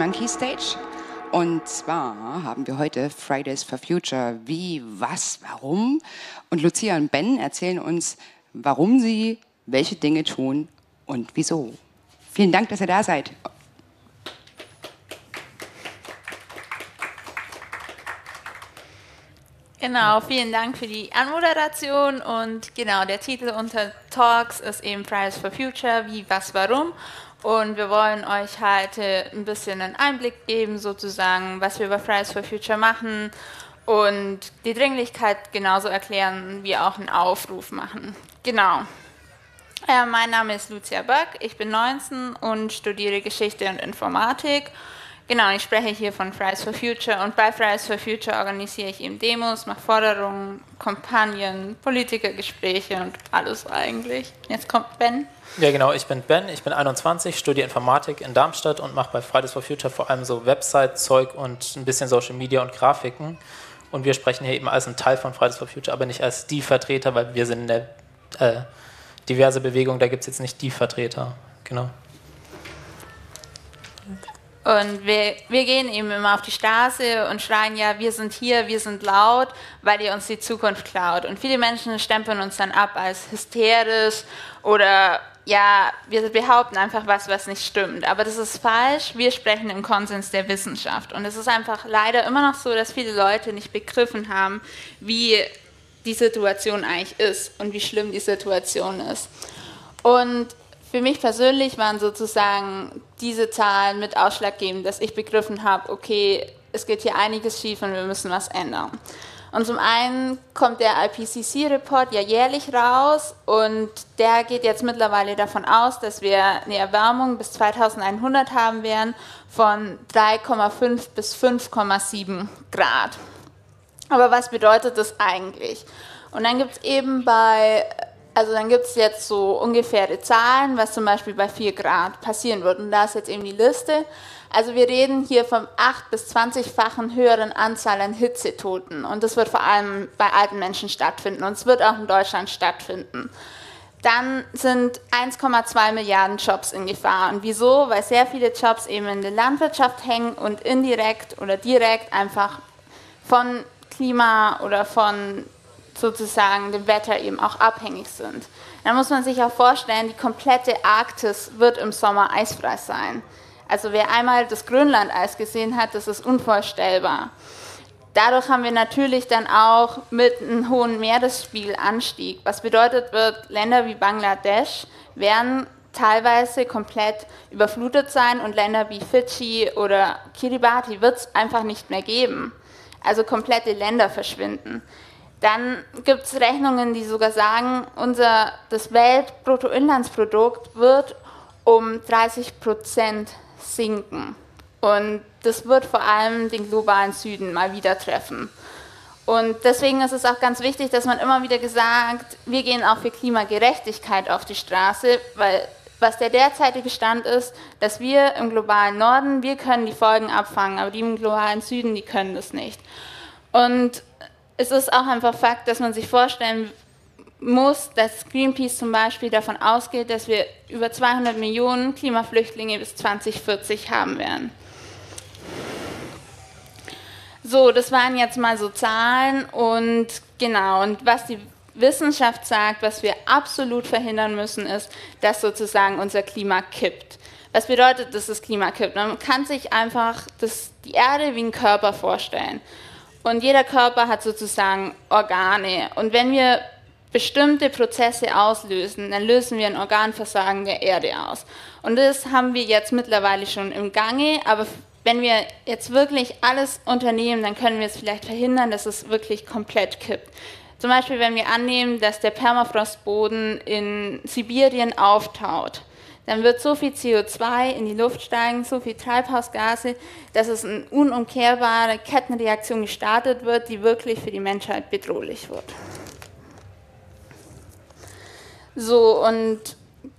Monkey Stage. Und zwar haben wir heute Fridays for Future. Wie, was, warum? Und Lucia und Ben erzählen uns, warum sie welche Dinge tun und wieso. Vielen Dank, dass ihr da seid. Genau, vielen Dank für die Anmoderation und genau, der Titel unter Talks ist eben Fridays for Future, wie, was, warum und wir wollen euch heute ein bisschen einen Einblick geben, sozusagen, was wir über Fridays for Future machen und die Dringlichkeit genauso erklären, wie auch einen Aufruf machen. Genau. Äh, mein Name ist Lucia Böck, ich bin 19 und studiere Geschichte und Informatik Genau, ich spreche hier von Fridays for Future und bei Fridays for Future organisiere ich eben Demos, mache Forderungen, Kampagnen, Politikergespräche und alles eigentlich. Jetzt kommt Ben. Ja, genau, ich bin Ben, ich bin 21, studiere Informatik in Darmstadt und mache bei Fridays for Future vor allem so Website-Zeug und ein bisschen Social Media und Grafiken. Und wir sprechen hier eben als ein Teil von Fridays for Future, aber nicht als die Vertreter, weil wir sind eine äh, diverse Bewegung, da gibt es jetzt nicht die Vertreter. Genau. Und wir, wir gehen eben immer auf die Straße und schreien, ja, wir sind hier, wir sind laut, weil ihr uns die Zukunft klaut. Und viele Menschen stempeln uns dann ab als hysterisch oder ja, wir behaupten einfach was, was nicht stimmt. Aber das ist falsch. Wir sprechen im Konsens der Wissenschaft. Und es ist einfach leider immer noch so, dass viele Leute nicht begriffen haben, wie die Situation eigentlich ist und wie schlimm die Situation ist. Und für mich persönlich waren sozusagen diese Zahlen mit ausschlaggebend, dass ich begriffen habe, okay, es geht hier einiges schief und wir müssen was ändern. Und zum einen kommt der IPCC-Report ja jährlich raus und der geht jetzt mittlerweile davon aus, dass wir eine Erwärmung bis 2100 haben werden von 3,5 bis 5,7 Grad. Aber was bedeutet das eigentlich? Und dann gibt es eben bei also dann gibt es jetzt so ungefähre Zahlen, was zum Beispiel bei 4 Grad passieren wird. Und da ist jetzt eben die Liste. Also wir reden hier vom 8 bis 20-fachen höheren Anzahl an Hitzetoten. Und das wird vor allem bei alten Menschen stattfinden. Und es wird auch in Deutschland stattfinden. Dann sind 1,2 Milliarden Jobs in Gefahr. Und wieso? Weil sehr viele Jobs eben in der Landwirtschaft hängen und indirekt oder direkt einfach von Klima oder von sozusagen dem Wetter eben auch abhängig sind. Da muss man sich auch vorstellen, die komplette Arktis wird im Sommer eisfrei sein. Also wer einmal das Grönlandeis gesehen hat, das ist unvorstellbar. Dadurch haben wir natürlich dann auch mit einem hohen Meeresspiegelanstieg. Was bedeutet wird, Länder wie Bangladesch werden teilweise komplett überflutet sein und Länder wie Fidschi oder Kiribati wird es einfach nicht mehr geben. Also komplette Länder verschwinden. Dann gibt es Rechnungen, die sogar sagen, unser, das Weltbruttoinlandsprodukt wird um 30 Prozent sinken. Und das wird vor allem den globalen Süden mal wieder treffen. Und deswegen ist es auch ganz wichtig, dass man immer wieder gesagt, wir gehen auch für Klimagerechtigkeit auf die Straße, weil was der derzeitige Stand ist, dass wir im globalen Norden, wir können die Folgen abfangen, aber die im globalen Süden, die können das nicht. Und es ist auch einfach Fakt, dass man sich vorstellen muss, dass Greenpeace zum Beispiel davon ausgeht, dass wir über 200 Millionen Klimaflüchtlinge bis 2040 haben werden. So, das waren jetzt mal so Zahlen und genau, und was die Wissenschaft sagt, was wir absolut verhindern müssen, ist, dass sozusagen unser Klima kippt. Was bedeutet, dass das Klima kippt? Man kann sich einfach das, die Erde wie einen Körper vorstellen. Und jeder Körper hat sozusagen Organe. Und wenn wir bestimmte Prozesse auslösen, dann lösen wir ein Organversagen der Erde aus. Und das haben wir jetzt mittlerweile schon im Gange, aber wenn wir jetzt wirklich alles unternehmen, dann können wir es vielleicht verhindern, dass es wirklich komplett kippt. Zum Beispiel, wenn wir annehmen, dass der Permafrostboden in Sibirien auftaut dann wird so viel CO2 in die Luft steigen, so viel Treibhausgase, dass es eine unumkehrbare Kettenreaktion gestartet wird, die wirklich für die Menschheit bedrohlich wird. So, und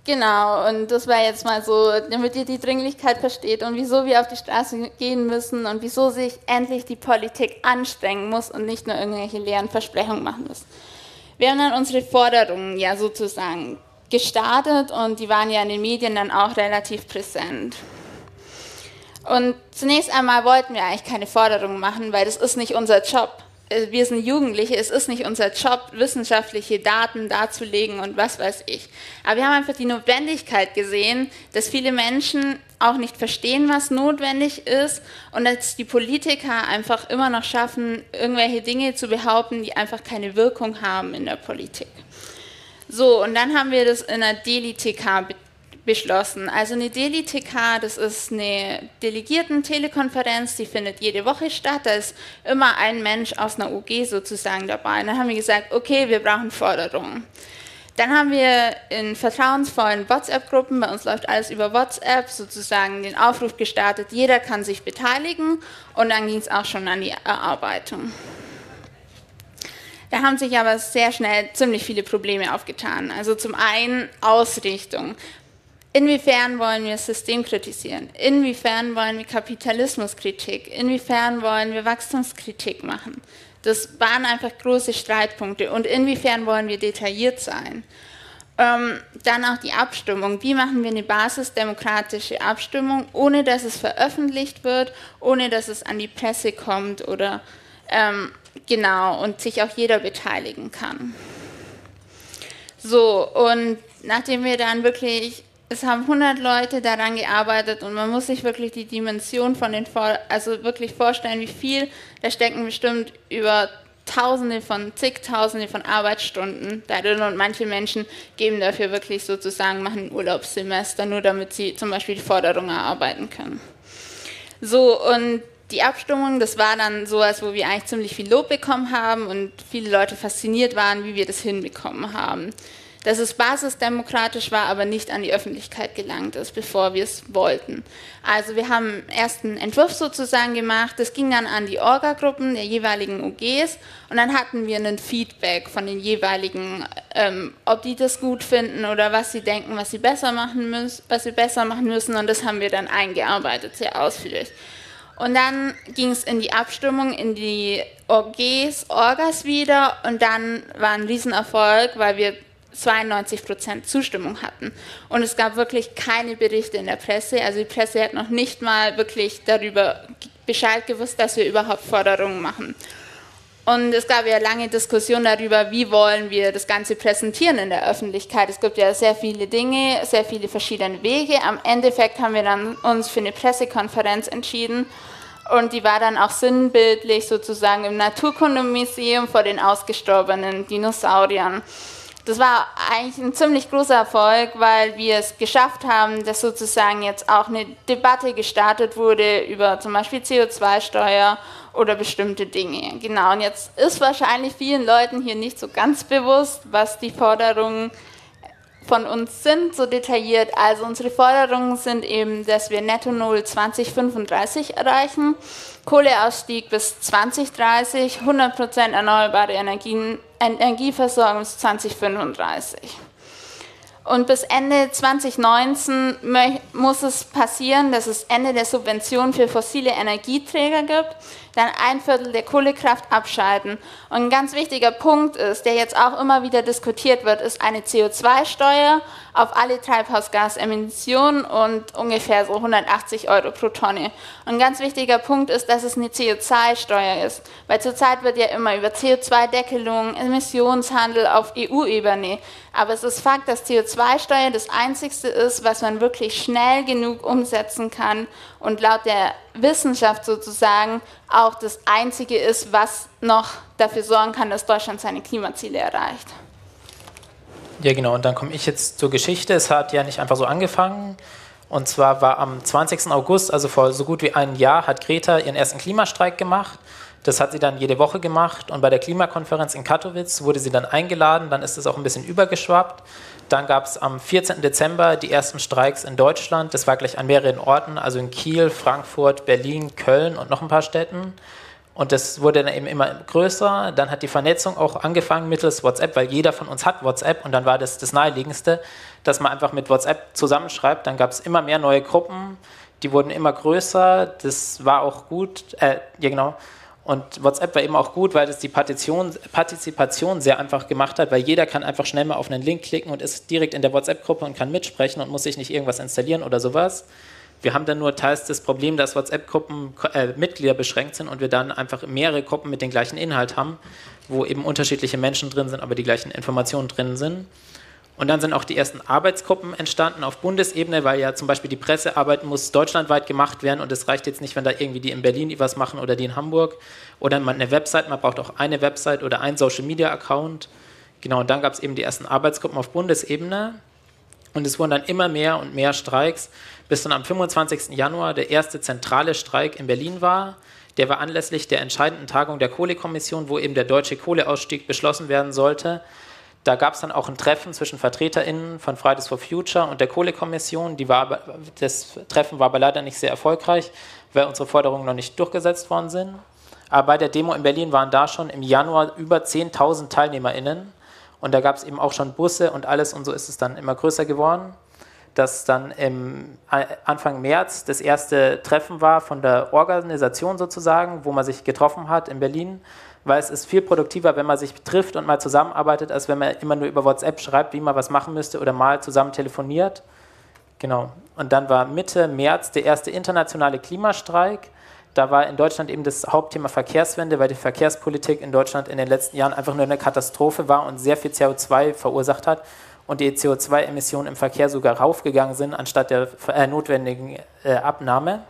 genau, und das war jetzt mal so, damit ihr die Dringlichkeit versteht und wieso wir auf die Straße gehen müssen und wieso sich endlich die Politik anstrengen muss und nicht nur irgendwelche leeren Versprechungen machen muss. Wir haben dann unsere Forderungen ja sozusagen gestartet und die waren ja in den Medien dann auch relativ präsent. Und zunächst einmal wollten wir eigentlich keine Forderungen machen, weil das ist nicht unser Job. Äh, wir sind Jugendliche, es ist nicht unser Job, wissenschaftliche Daten darzulegen und was weiß ich. Aber wir haben einfach die Notwendigkeit gesehen, dass viele Menschen auch nicht verstehen, was notwendig ist und dass die Politiker einfach immer noch schaffen, irgendwelche Dinge zu behaupten, die einfach keine Wirkung haben in der Politik. So, und dann haben wir das in der DELI-TK beschlossen. Also eine DELI-TK, das ist eine Delegierten-Telekonferenz, die findet jede Woche statt. Da ist immer ein Mensch aus einer UG sozusagen dabei. Und dann haben wir gesagt, okay, wir brauchen Forderungen. Dann haben wir in vertrauensvollen WhatsApp-Gruppen, bei uns läuft alles über WhatsApp, sozusagen den Aufruf gestartet, jeder kann sich beteiligen und dann ging es auch schon an die Erarbeitung. Da haben sich aber sehr schnell ziemlich viele Probleme aufgetan. Also zum einen Ausrichtung. Inwiefern wollen wir System kritisieren? Inwiefern wollen wir Kapitalismuskritik? Inwiefern wollen wir Wachstumskritik machen? Das waren einfach große Streitpunkte. Und inwiefern wollen wir detailliert sein? Ähm, dann auch die Abstimmung. Wie machen wir eine basisdemokratische Abstimmung, ohne dass es veröffentlicht wird, ohne dass es an die Presse kommt oder ähm, genau und sich auch jeder beteiligen kann? So, und nachdem wir dann wirklich es haben 100 Leute daran gearbeitet und man muss sich wirklich die Dimension von den, also wirklich vorstellen, wie viel, da stecken bestimmt über Tausende von, zigtausende von Arbeitsstunden darin und manche Menschen geben dafür wirklich sozusagen, machen Urlaubssemester, nur damit sie zum Beispiel die Forderungen erarbeiten können. So, und die Abstimmung, das war dann so, als wo wir eigentlich ziemlich viel Lob bekommen haben und viele Leute fasziniert waren, wie wir das hinbekommen haben dass es basisdemokratisch war, aber nicht an die Öffentlichkeit gelangt ist, bevor wir es wollten. Also wir haben erst einen Entwurf sozusagen gemacht, das ging dann an die Orga-Gruppen der jeweiligen UGs und dann hatten wir einen Feedback von den jeweiligen, ähm, ob die das gut finden oder was sie denken, was sie besser machen müssen, was sie besser machen müssen und das haben wir dann eingearbeitet, sehr ausführlich. Und dann ging es in die Abstimmung, in die OGs, Orgas wieder und dann war ein Riesenerfolg, weil wir 92 Prozent Zustimmung hatten. Und es gab wirklich keine Berichte in der Presse. Also die Presse hat noch nicht mal wirklich darüber Bescheid gewusst, dass wir überhaupt Forderungen machen. Und es gab ja lange Diskussionen darüber, wie wollen wir das Ganze präsentieren in der Öffentlichkeit. Es gibt ja sehr viele Dinge, sehr viele verschiedene Wege. Am Endeffekt haben wir dann uns für eine Pressekonferenz entschieden. Und die war dann auch sinnbildlich sozusagen im Naturkundemuseum vor den ausgestorbenen Dinosauriern. Das war eigentlich ein ziemlich großer Erfolg, weil wir es geschafft haben, dass sozusagen jetzt auch eine Debatte gestartet wurde über zum Beispiel CO2-Steuer oder bestimmte Dinge. Genau, und jetzt ist wahrscheinlich vielen Leuten hier nicht so ganz bewusst, was die Forderungen von uns sind, so detailliert. Also unsere Forderungen sind eben, dass wir Netto Null 2035 erreichen, Kohleausstieg bis 2030, 100% erneuerbare Energien Energieversorgung bis 2035. Und bis Ende 2019 muss es passieren, dass es Ende der Subventionen für fossile Energieträger gibt dann ein Viertel der Kohlekraft abschalten. Und ein ganz wichtiger Punkt ist, der jetzt auch immer wieder diskutiert wird, ist eine CO2-Steuer auf alle Treibhausgasemissionen und ungefähr so 180 Euro pro Tonne. Und ein ganz wichtiger Punkt ist, dass es eine CO2-Steuer ist, weil zurzeit wird ja immer über CO2-Deckelung, Emissionshandel auf EU-Ebene. Aber es ist Fakt, dass CO2-Steuer das Einzigste ist, was man wirklich schnell genug umsetzen kann und laut der Wissenschaft sozusagen auch das Einzige ist, was noch dafür sorgen kann, dass Deutschland seine Klimaziele erreicht. Ja, genau. Und dann komme ich jetzt zur Geschichte. Es hat ja nicht einfach so angefangen. Und zwar war am 20. August, also vor so gut wie einem Jahr, hat Greta ihren ersten Klimastreik gemacht. Das hat sie dann jede Woche gemacht. Und bei der Klimakonferenz in Katowice wurde sie dann eingeladen. Dann ist es auch ein bisschen übergeschwappt. Dann gab es am 14. Dezember die ersten Streiks in Deutschland. Das war gleich an mehreren Orten, also in Kiel, Frankfurt, Berlin, Köln und noch ein paar Städten. Und das wurde dann eben immer größer. Dann hat die Vernetzung auch angefangen mittels WhatsApp, weil jeder von uns hat WhatsApp. Und dann war das das Naheliegendste, dass man einfach mit WhatsApp zusammenschreibt. Dann gab es immer mehr neue Gruppen. Die wurden immer größer. Das war auch gut. Äh, ja, genau. Und WhatsApp war eben auch gut, weil es die Partition, Partizipation sehr einfach gemacht hat, weil jeder kann einfach schnell mal auf einen Link klicken und ist direkt in der WhatsApp-Gruppe und kann mitsprechen und muss sich nicht irgendwas installieren oder sowas. Wir haben dann nur teils das Problem, dass WhatsApp-Gruppen äh, Mitglieder beschränkt sind und wir dann einfach mehrere Gruppen mit dem gleichen Inhalt haben, wo eben unterschiedliche Menschen drin sind, aber die gleichen Informationen drin sind. Und dann sind auch die ersten Arbeitsgruppen entstanden auf Bundesebene, weil ja zum Beispiel die Pressearbeit muss deutschlandweit gemacht werden und es reicht jetzt nicht, wenn da irgendwie die in Berlin was machen oder die in Hamburg oder man eine Website, man braucht auch eine Website oder einen Social Media Account. Genau, und dann gab es eben die ersten Arbeitsgruppen auf Bundesebene und es wurden dann immer mehr und mehr Streiks, bis dann am 25. Januar der erste zentrale Streik in Berlin war. Der war anlässlich der entscheidenden Tagung der Kohlekommission, wo eben der deutsche Kohleausstieg beschlossen werden sollte. Da gab es dann auch ein Treffen zwischen VertreterInnen von Fridays for Future und der Kohlekommission. Die war, das Treffen war aber leider nicht sehr erfolgreich, weil unsere Forderungen noch nicht durchgesetzt worden sind. Aber bei der Demo in Berlin waren da schon im Januar über 10.000 TeilnehmerInnen. Und da gab es eben auch schon Busse und alles und so ist es dann immer größer geworden. Dass dann im Anfang März das erste Treffen war von der Organisation sozusagen, wo man sich getroffen hat in Berlin weil es ist viel produktiver, wenn man sich trifft und mal zusammenarbeitet, als wenn man immer nur über WhatsApp schreibt, wie man was machen müsste oder mal zusammen telefoniert. Genau. Und dann war Mitte März der erste internationale Klimastreik. Da war in Deutschland eben das Hauptthema Verkehrswende, weil die Verkehrspolitik in Deutschland in den letzten Jahren einfach nur eine Katastrophe war und sehr viel CO2 verursacht hat und die CO2-Emissionen im Verkehr sogar raufgegangen sind, anstatt der äh, notwendigen äh, Abnahme.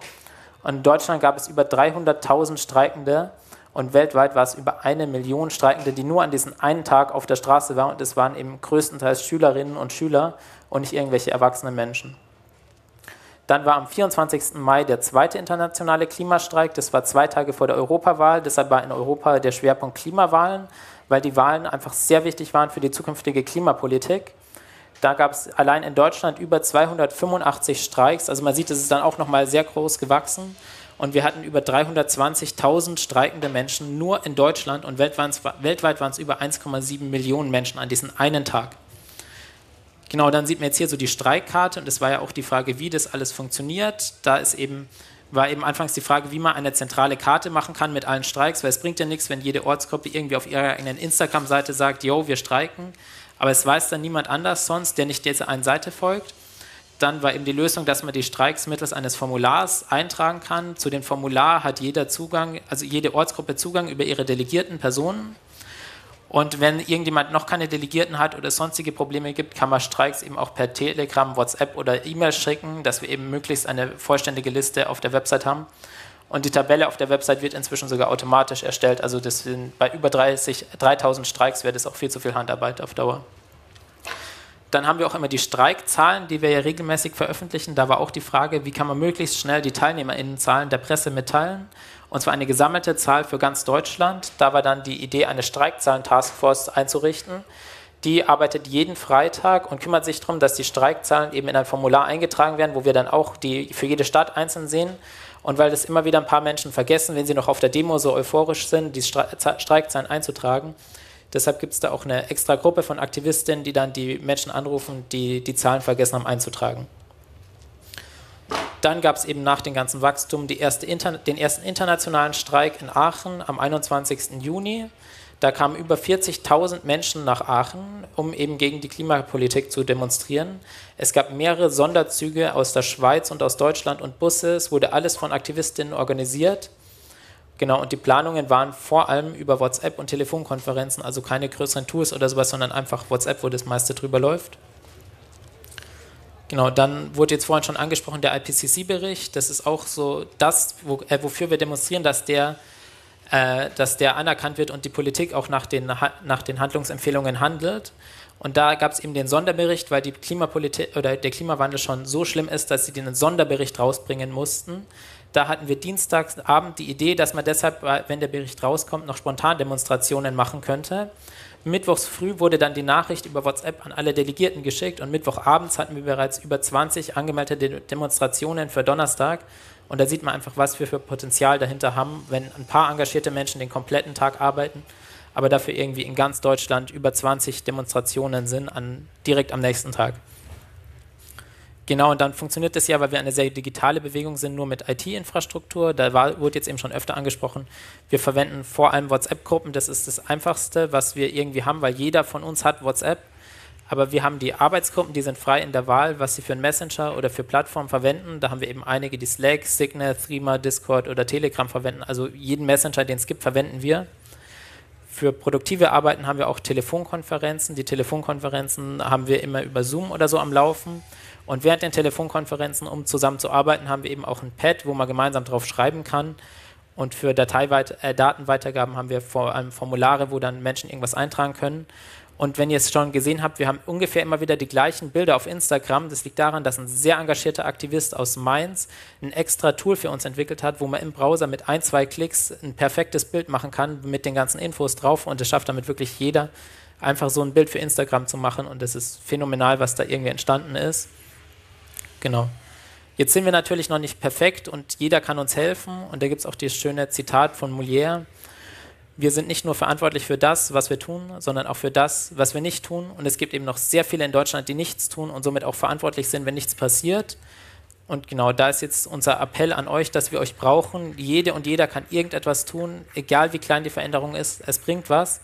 Und in Deutschland gab es über 300.000 Streikende und weltweit war es über eine Million Streikende, die nur an diesem einen Tag auf der Straße waren. Und es waren eben größtenteils Schülerinnen und Schüler und nicht irgendwelche erwachsenen Menschen. Dann war am 24. Mai der zweite internationale Klimastreik. Das war zwei Tage vor der Europawahl. Deshalb war in Europa der Schwerpunkt Klimawahlen, weil die Wahlen einfach sehr wichtig waren für die zukünftige Klimapolitik. Da gab es allein in Deutschland über 285 Streiks. Also man sieht, es ist dann auch nochmal sehr groß gewachsen und wir hatten über 320.000 streikende Menschen nur in Deutschland und weltweit waren es über 1,7 Millionen Menschen an diesem einen Tag. Genau, dann sieht man jetzt hier so die Streikkarte und es war ja auch die Frage, wie das alles funktioniert. Da ist eben, war eben anfangs die Frage, wie man eine zentrale Karte machen kann mit allen Streiks, weil es bringt ja nichts, wenn jede Ortsgruppe irgendwie auf ihrer eigenen Instagram-Seite sagt, yo, wir streiken, aber es weiß dann niemand anders sonst, der nicht dieser einen Seite folgt dann war eben die Lösung, dass man die Streiks mittels eines Formulars eintragen kann. Zu dem Formular hat jeder Zugang, also jede Ortsgruppe Zugang über ihre delegierten Personen. Und wenn irgendjemand noch keine Delegierten hat oder sonstige Probleme gibt, kann man Streiks eben auch per Telegram, WhatsApp oder E-Mail schicken, dass wir eben möglichst eine vollständige Liste auf der Website haben. Und die Tabelle auf der Website wird inzwischen sogar automatisch erstellt. Also das sind, bei über 30, 3000 Streiks wäre das auch viel zu viel Handarbeit auf Dauer. Dann haben wir auch immer die Streikzahlen, die wir ja regelmäßig veröffentlichen. Da war auch die Frage, wie kann man möglichst schnell die Teilnehmerinnenzahlen der Presse mitteilen. Und zwar eine gesammelte Zahl für ganz Deutschland. Da war dann die Idee, eine Streikzahlen-Taskforce einzurichten. Die arbeitet jeden Freitag und kümmert sich darum, dass die Streikzahlen eben in ein Formular eingetragen werden, wo wir dann auch die für jede Stadt einzeln sehen. Und weil das immer wieder ein paar Menschen vergessen, wenn sie noch auf der Demo so euphorisch sind, die Streikzahlen einzutragen, Deshalb gibt es da auch eine extra Gruppe von Aktivistinnen, die dann die Menschen anrufen, die die Zahlen vergessen haben einzutragen. Dann gab es eben nach dem ganzen Wachstum erste den ersten internationalen Streik in Aachen am 21. Juni. Da kamen über 40.000 Menschen nach Aachen, um eben gegen die Klimapolitik zu demonstrieren. Es gab mehrere Sonderzüge aus der Schweiz und aus Deutschland und Busse. Es wurde alles von Aktivistinnen organisiert. Genau, und die Planungen waren vor allem über WhatsApp und Telefonkonferenzen, also keine größeren Tools oder sowas, sondern einfach WhatsApp, wo das meiste drüber läuft. Genau, dann wurde jetzt vorhin schon angesprochen der IPCC-Bericht. Das ist auch so das, wo, äh, wofür wir demonstrieren, dass der, äh, dass der anerkannt wird und die Politik auch nach den, nach den Handlungsempfehlungen handelt. Und da gab es eben den Sonderbericht, weil die Klimapolitik oder der Klimawandel schon so schlimm ist, dass sie den Sonderbericht rausbringen mussten. Da hatten wir Dienstagabend die Idee, dass man deshalb, wenn der Bericht rauskommt, noch spontan Demonstrationen machen könnte. Mittwochs früh wurde dann die Nachricht über WhatsApp an alle Delegierten geschickt und Mittwochabends hatten wir bereits über 20 angemeldete Demonstrationen für Donnerstag. Und da sieht man einfach, was wir für Potenzial dahinter haben, wenn ein paar engagierte Menschen den kompletten Tag arbeiten, aber dafür irgendwie in ganz Deutschland über 20 Demonstrationen sind an, direkt am nächsten Tag. Genau, und dann funktioniert das ja, weil wir eine sehr digitale Bewegung sind, nur mit IT-Infrastruktur. Da war, wurde jetzt eben schon öfter angesprochen, wir verwenden vor allem WhatsApp-Gruppen. Das ist das Einfachste, was wir irgendwie haben, weil jeder von uns hat WhatsApp. Aber wir haben die Arbeitsgruppen, die sind frei in der Wahl, was sie für einen Messenger oder für Plattformen verwenden. Da haben wir eben einige, die Slack, Signal, Threema, Discord oder Telegram verwenden. Also jeden Messenger, den es gibt, verwenden wir. Für produktive Arbeiten haben wir auch Telefonkonferenzen. Die Telefonkonferenzen haben wir immer über Zoom oder so am Laufen. Und während den Telefonkonferenzen, um zusammen zu arbeiten, haben wir eben auch ein Pad, wo man gemeinsam drauf schreiben kann. Und für Dateiweit äh, Datenweitergaben haben wir vor allem Formulare, wo dann Menschen irgendwas eintragen können. Und wenn ihr es schon gesehen habt, wir haben ungefähr immer wieder die gleichen Bilder auf Instagram. Das liegt daran, dass ein sehr engagierter Aktivist aus Mainz ein extra Tool für uns entwickelt hat, wo man im Browser mit ein, zwei Klicks ein perfektes Bild machen kann mit den ganzen Infos drauf. Und es schafft damit wirklich jeder, einfach so ein Bild für Instagram zu machen. Und es ist phänomenal, was da irgendwie entstanden ist. Genau. Jetzt sind wir natürlich noch nicht perfekt und jeder kann uns helfen. Und da gibt es auch das schöne Zitat von Molière wir sind nicht nur verantwortlich für das, was wir tun, sondern auch für das, was wir nicht tun. Und es gibt eben noch sehr viele in Deutschland, die nichts tun und somit auch verantwortlich sind, wenn nichts passiert. Und genau da ist jetzt unser Appell an euch, dass wir euch brauchen. Jede und jeder kann irgendetwas tun, egal wie klein die Veränderung ist. Es bringt was.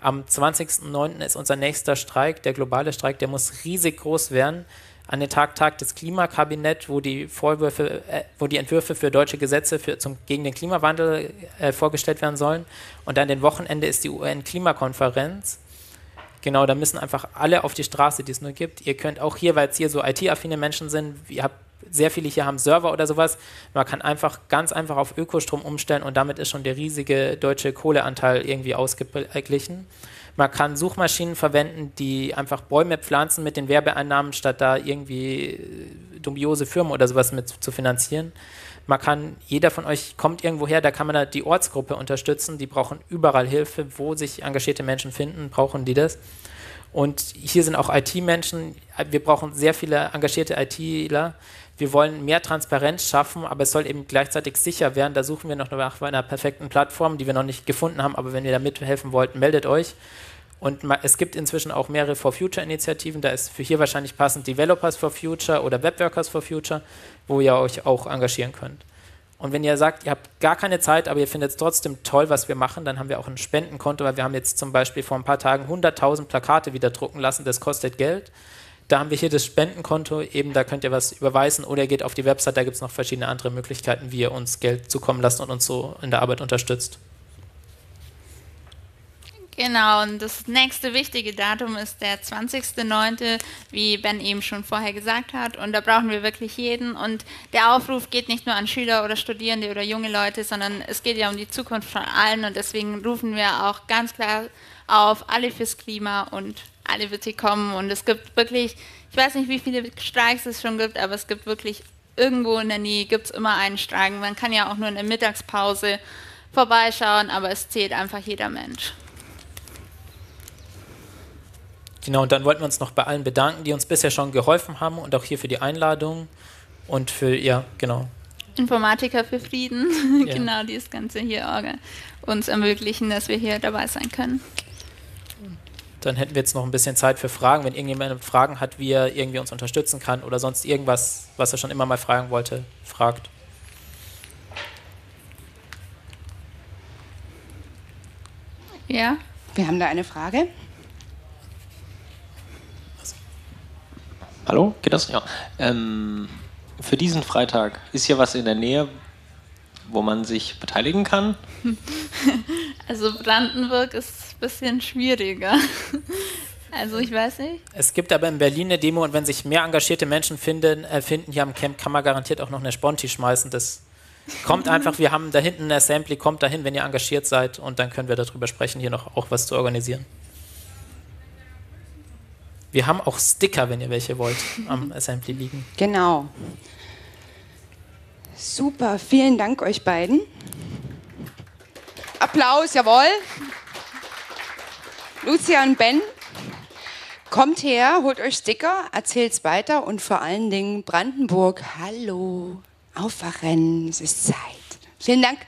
Am 20.09. ist unser nächster Streik, der globale Streik, der muss riesig groß werden an den Tag Tag des Klimakabinett, wo die Vorwürfe, äh, wo die Entwürfe für deutsche Gesetze für, zum, gegen den Klimawandel äh, vorgestellt werden sollen. Und an den Wochenende ist die UN-Klimakonferenz. Genau, da müssen einfach alle auf die Straße, die es nur gibt. Ihr könnt auch hier, weil es hier so IT-affine Menschen sind, ihr habt sehr viele hier haben Server oder sowas. Man kann einfach ganz einfach auf Ökostrom umstellen und damit ist schon der riesige deutsche Kohleanteil irgendwie ausgeglichen. Man kann Suchmaschinen verwenden, die einfach Bäume pflanzen mit den Werbeeinnahmen, statt da irgendwie äh, dubiose Firmen oder sowas mit zu finanzieren. Man kann, jeder von euch kommt irgendwo her, da kann man da die Ortsgruppe unterstützen. Die brauchen überall Hilfe. Wo sich engagierte Menschen finden, brauchen die das. Und hier sind auch IT-Menschen. Wir brauchen sehr viele engagierte ITler. Wir wollen mehr Transparenz schaffen, aber es soll eben gleichzeitig sicher werden. Da suchen wir noch nach einer perfekten Plattform, die wir noch nicht gefunden haben. Aber wenn ihr da mithelfen wollt, meldet euch. Und es gibt inzwischen auch mehrere For Future Initiativen. Da ist für hier wahrscheinlich passend Developers for Future oder Webworkers for Future, wo ihr euch auch engagieren könnt. Und wenn ihr sagt, ihr habt gar keine Zeit, aber ihr findet es trotzdem toll, was wir machen, dann haben wir auch ein Spendenkonto, weil wir haben jetzt zum Beispiel vor ein paar Tagen 100.000 Plakate wieder drucken lassen. Das kostet Geld. Da haben wir hier das Spendenkonto, eben da könnt ihr was überweisen oder ihr geht auf die Website, da gibt es noch verschiedene andere Möglichkeiten, wie ihr uns Geld zukommen lasst und uns so in der Arbeit unterstützt. Genau, und das nächste wichtige Datum ist der 20.09., wie Ben eben schon vorher gesagt hat. Und da brauchen wir wirklich jeden. Und der Aufruf geht nicht nur an Schüler oder Studierende oder junge Leute, sondern es geht ja um die Zukunft von allen. Und deswegen rufen wir auch ganz klar auf, alle fürs Klima und alle bitte kommen. Und es gibt wirklich, ich weiß nicht, wie viele Streiks es schon gibt, aber es gibt wirklich irgendwo in der Nähe gibt es immer einen Streik. Man kann ja auch nur in der Mittagspause vorbeischauen, aber es zählt einfach jeder Mensch. Genau, und dann wollten wir uns noch bei allen bedanken, die uns bisher schon geholfen haben und auch hier für die Einladung und für, ja, genau. Informatiker für Frieden, ja. genau, die das Ganze hier uns ermöglichen, dass wir hier dabei sein können. Dann hätten wir jetzt noch ein bisschen Zeit für Fragen. Wenn irgendjemand Fragen hat, wie er irgendwie uns unterstützen kann oder sonst irgendwas, was er schon immer mal fragen wollte, fragt. Ja. Wir haben da eine Frage. Hallo, geht das? Ja. Ähm, für diesen Freitag ist hier was in der Nähe, wo man sich beteiligen kann? Also Brandenburg ist bisschen schwieriger. Also ich weiß nicht. Es gibt aber in Berlin eine Demo und wenn sich mehr engagierte Menschen finden, äh, finden hier am Camp, kann man garantiert auch noch eine Sponti schmeißen. Das kommt einfach, wir haben da hinten eine Assembly, kommt dahin, wenn ihr engagiert seid und dann können wir darüber sprechen, hier noch auch was zu organisieren. Wir haben auch Sticker, wenn ihr welche wollt, am Assembly liegen. Genau. Super, vielen Dank euch beiden. Applaus, jawohl. Lucia und Ben, kommt her, holt euch Sticker, erzählt's weiter und vor allen Dingen Brandenburg, hallo, aufwachen, es ist Zeit. Vielen Dank.